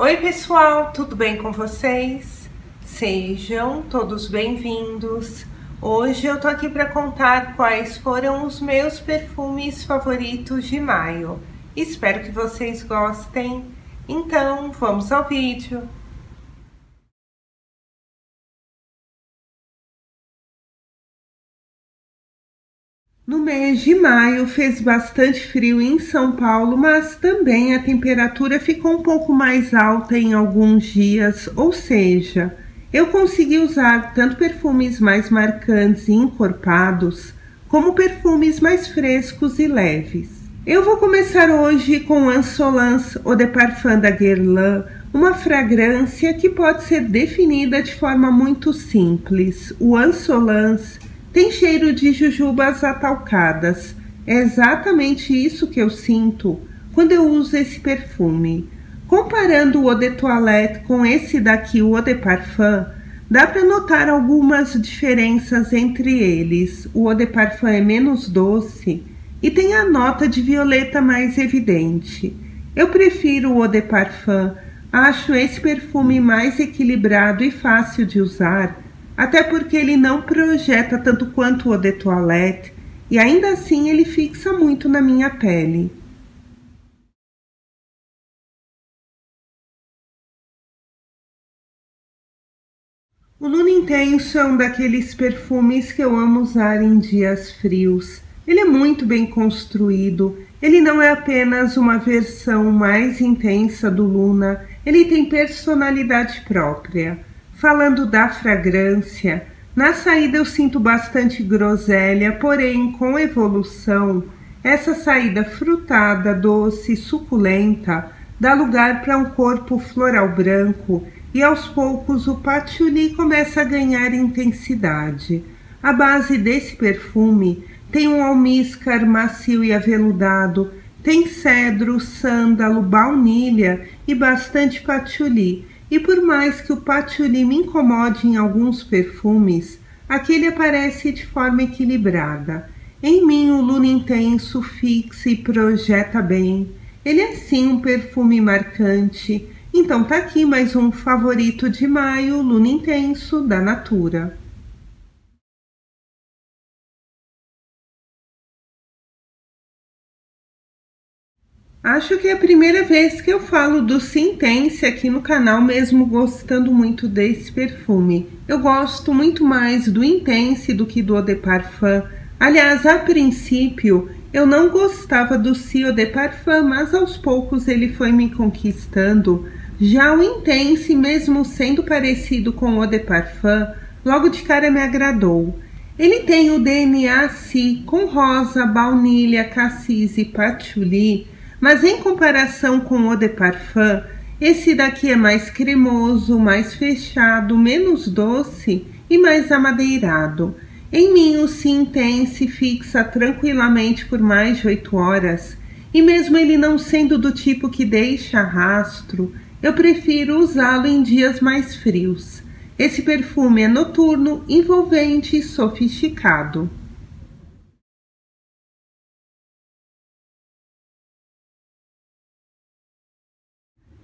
Oi, pessoal, tudo bem com vocês? Sejam todos bem-vindos. Hoje eu tô aqui para contar quais foram os meus perfumes favoritos de maio. Espero que vocês gostem. Então, vamos ao vídeo. No mês de maio fez bastante frio em São Paulo, mas também a temperatura ficou um pouco mais alta em alguns dias, ou seja, eu consegui usar tanto perfumes mais marcantes e encorpados, como perfumes mais frescos e leves. Eu vou começar hoje com Ansolance Eau de Parfum da Guerlain, uma fragrância que pode ser definida de forma muito simples. O Ansolance tem cheiro de jujubas atalcadas. É exatamente isso que eu sinto quando eu uso esse perfume. Comparando o Eau de Toilette com esse daqui, o Eau de Parfum, dá para notar algumas diferenças entre eles. O Eau de Parfum é menos doce e tem a nota de violeta mais evidente. Eu prefiro o Eau de Parfum, acho esse perfume mais equilibrado e fácil de usar até porque ele não projeta tanto quanto o de toilette e ainda assim ele fixa muito na minha pele. O Luna Intenso é um daqueles perfumes que eu amo usar em dias frios. Ele é muito bem construído, ele não é apenas uma versão mais intensa do Luna, ele tem personalidade própria. Falando da fragrância, na saída eu sinto bastante groselha, porém com evolução, essa saída frutada, doce, suculenta dá lugar para um corpo floral branco e aos poucos o patchouli começa a ganhar intensidade. A base desse perfume tem um almíscar macio e aveludado, tem cedro, sândalo, baunilha e bastante patchouli e por mais que o patchouli me incomode em alguns perfumes, aquele aparece de forma equilibrada. Em mim o Luna Intenso fixa e projeta bem. Ele é sim um perfume marcante. Então tá aqui mais um favorito de maio, Luna Intenso da Natura. Acho que é a primeira vez que eu falo do Sintense aqui no canal, mesmo gostando muito desse perfume. Eu gosto muito mais do Intense do que do Eau de Parfum. Aliás, a princípio, eu não gostava do Cio de Parfum, mas aos poucos ele foi me conquistando. Já o Intense, mesmo sendo parecido com o de Parfum, logo de cara me agradou. Ele tem o DNA Si com rosa, baunilha, cassis e patchouli, mas em comparação com o de parfum, esse daqui é mais cremoso, mais fechado, menos doce e mais amadeirado. Em mim o se fixa tranquilamente por mais de oito horas, e mesmo ele não sendo do tipo que deixa rastro, eu prefiro usá-lo em dias mais frios. Esse perfume é noturno, envolvente e sofisticado.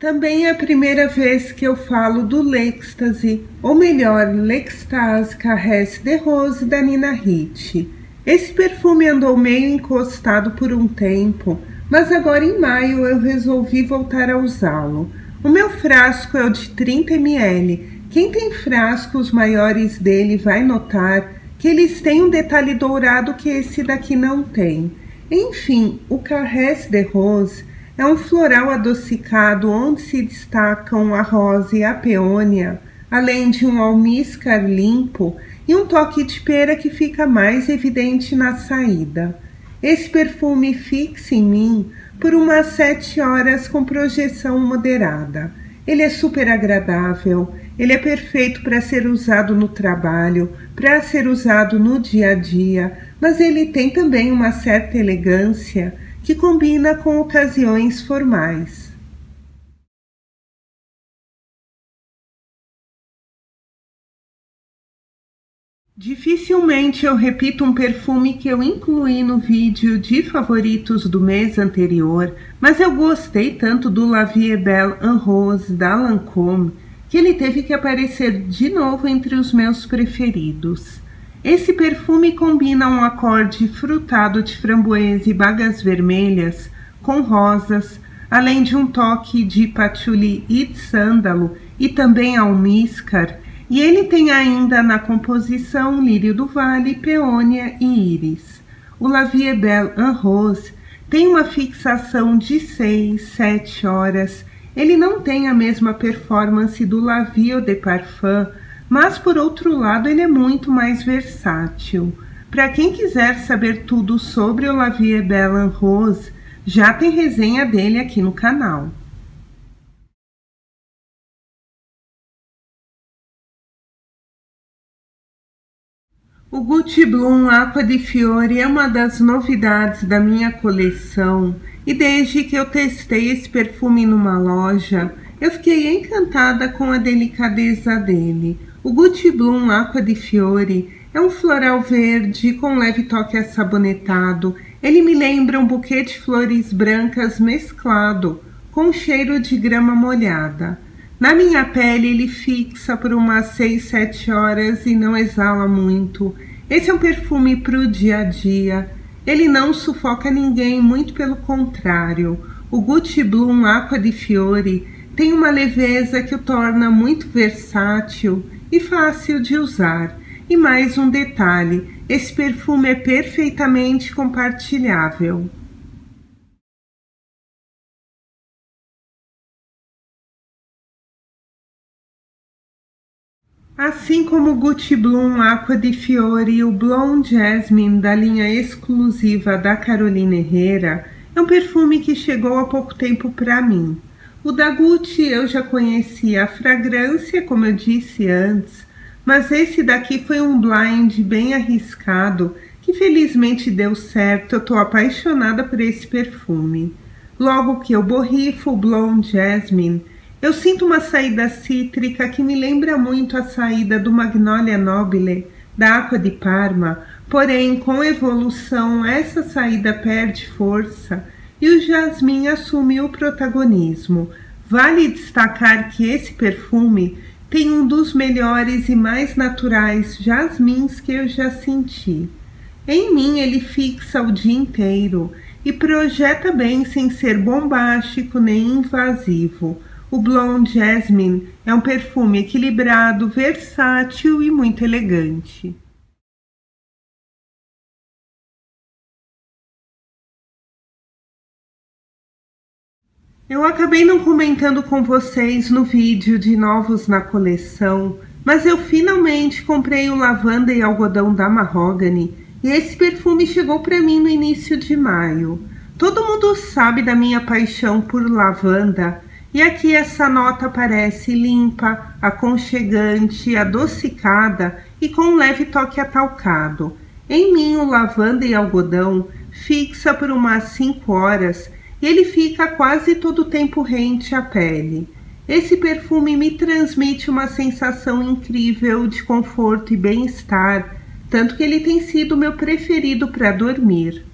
Também é a primeira vez que eu falo do L'Ecstasy, ou melhor, L'Extase Caresse de Rose da Nina Ricci. Esse perfume andou meio encostado por um tempo, mas agora em maio eu resolvi voltar a usá-lo. O meu frasco é o de 30 ml. Quem tem frascos maiores dele vai notar que eles têm um detalhe dourado que esse daqui não tem. Enfim, o Caresse de Rose é um floral adocicado onde se destacam a rosa e a peônia, além de um almíscar limpo e um toque de pera que fica mais evidente na saída. Esse perfume fixa em mim por umas sete horas com projeção moderada. Ele é super agradável, ele é perfeito para ser usado no trabalho, para ser usado no dia a dia, mas ele tem também uma certa elegância que combina com ocasiões formais. Dificilmente eu repito um perfume que eu incluí no vídeo de favoritos do mês anterior, mas eu gostei tanto do La Vie Belle en Rose da Lancôme que ele teve que aparecer de novo entre os meus preferidos. Esse perfume combina um acorde frutado de framboesa e bagas vermelhas com rosas, além de um toque de patchouli e de sândalo e também almíscar e ele tem ainda na composição lírio do vale, peônia e íris. O La Vie Belle en Rose tem uma fixação de 6, 7 horas. Ele não tem a mesma performance do La Vie Eau de Parfum, mas por outro lado ele é muito mais versátil. Para quem quiser saber tudo sobre o La Vie Belle en Rose, já tem resenha dele aqui no canal. O Gucci Bloom Aqua di Fiore é uma das novidades da minha coleção e desde que eu testei esse perfume numa loja, eu fiquei encantada com a delicadeza dele. O Gucci Bloom Aqua di Fiore é um floral verde com leve toque assabonetado. Ele me lembra um buquê de flores brancas mesclado com cheiro de grama molhada. Na minha pele ele fixa por umas 6, 7 horas e não exala muito. Esse é um perfume para o dia a dia. Ele não sufoca ninguém, muito pelo contrário. O Gucci Bloom Aqua di Fiore tem uma leveza que o torna muito versátil e fácil de usar. E mais um detalhe: esse perfume é perfeitamente compartilhável. Assim como o Gucci Bloom Aqua di Fiore e o Blonde Jasmine da linha exclusiva da Carolina Herrera, é um perfume que chegou há pouco tempo para mim. O da Gucci eu já conhecia a fragrância, como eu disse antes, mas esse daqui foi um blind bem arriscado que felizmente deu certo. Eu estou apaixonada por esse perfume. Logo que eu borrifo o Blonde Jasmine, eu sinto uma saída cítrica que me lembra muito a saída do Magnolia Nobile da Aqua di Parma, porém com evolução essa saída perde força e o jasmim assume o protagonismo. Vale destacar que esse perfume tem um dos melhores e mais naturais jasmins que eu já senti. Em mim ele fixa o dia inteiro e projeta bem sem ser bombástico nem invasivo. O Blonde Jasmine é um perfume equilibrado, versátil e muito elegante. Eu acabei não comentando com vocês no vídeo de novos na coleção, mas eu finalmente comprei o lavanda e algodão da Mahogany e esse perfume chegou para mim no início de maio. Todo mundo sabe da minha paixão por lavanda e aqui essa nota parece limpa, aconchegante, adocicada e com um leve toque atalcado. Em mim, o lavanda e algodão fixa por umas 5 horas ele fica quase todo o tempo rente à pele. Esse perfume me transmite uma sensação incrível de conforto e bem-estar, tanto que ele tem sido meu preferido para dormir.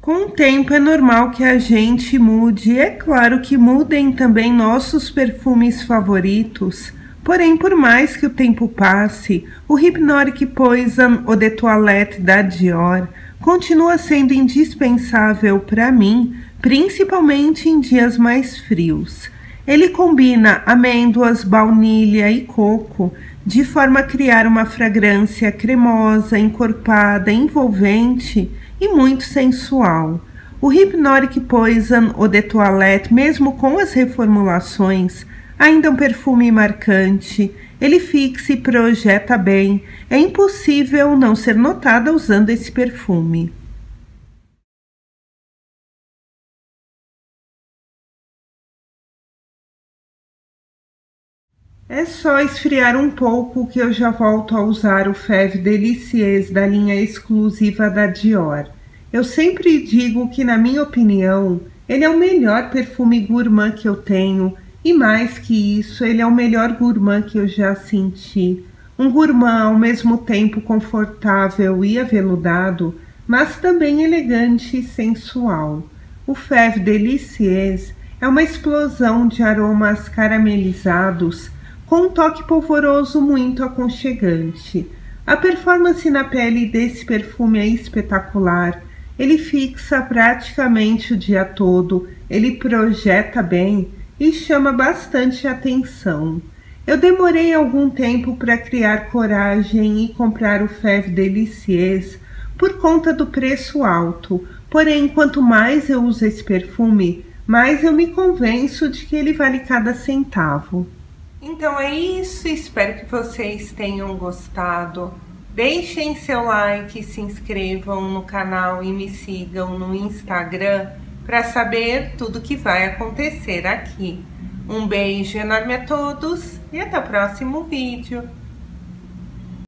Com o tempo é normal que a gente mude, e é claro que mudem também nossos perfumes favoritos. Porém, por mais que o tempo passe, o Hypnotic Poison Eau de Toilette da Dior continua sendo indispensável para mim, principalmente em dias mais frios. Ele combina amêndoas, baunilha e coco de forma a criar uma fragrância cremosa, encorpada, envolvente e muito sensual. O Hypnotic Poison Eau de Toilette, mesmo com as reformulações, ainda um perfume marcante. Ele fixa e projeta bem. É impossível não ser notada usando esse perfume. É só esfriar um pouco que eu já volto a usar o Fève Delicieux da linha exclusiva da Dior. Eu sempre digo que, na minha opinião, Ele é o melhor perfume gourmand que eu tenho e mais que isso, ele é o melhor gourmand que eu já senti. Um gourmand ao mesmo tempo confortável e aveludado, mas também elegante e sensual. O Fève Delicieux é uma explosão de aromas caramelizados com um toque polvoroso muito aconchegante. A performance na pele desse perfume é espetacular. Ele fixa praticamente o dia todo, ele projeta bem e chama bastante atenção. Eu demorei algum tempo para criar coragem e comprar o Fève Delicieux por conta do preço alto. Porém, quanto mais eu uso esse perfume, mais eu me convenço de que ele vale cada centavo. Então é isso, espero que vocês tenham gostado. Deixem seu like, se inscrevam no canal e me sigam no Instagram para saber tudo que vai acontecer aqui. Um beijo enorme a todos e até o próximo vídeo.